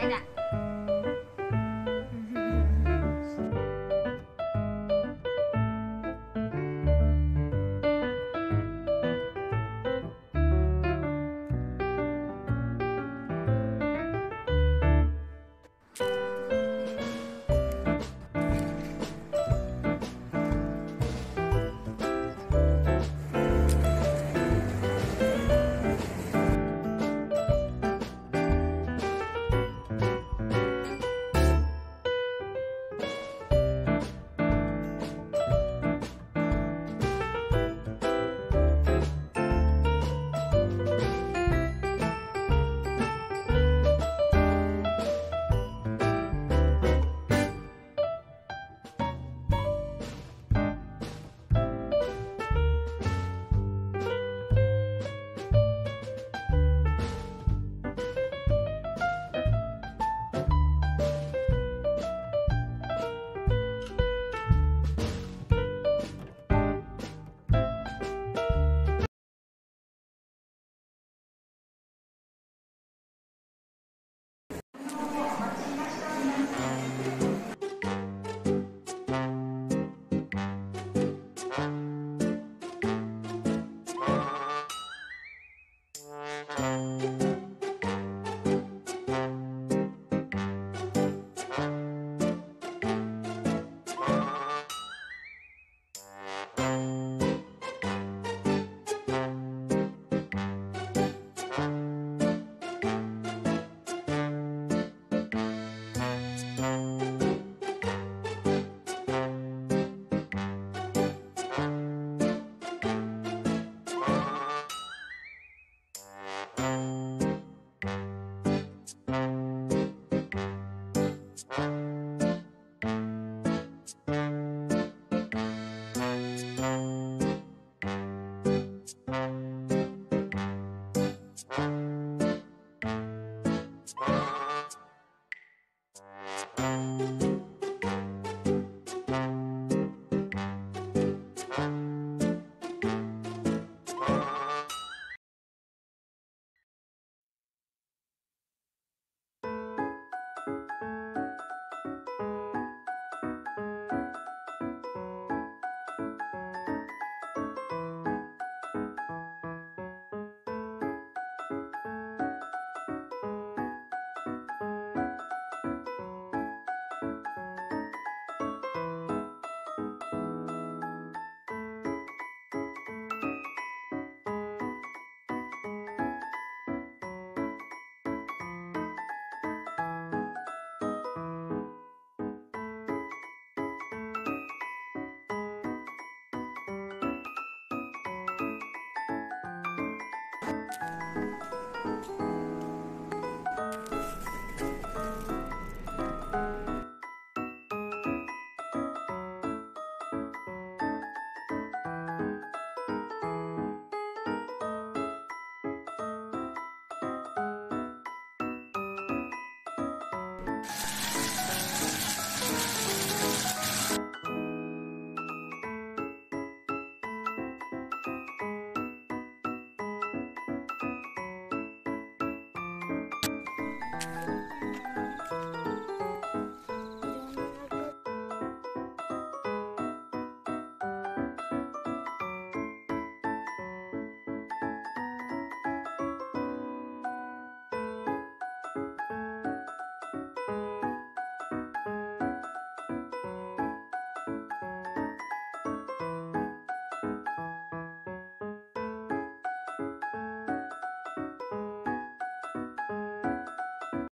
やだ。Thank you. え?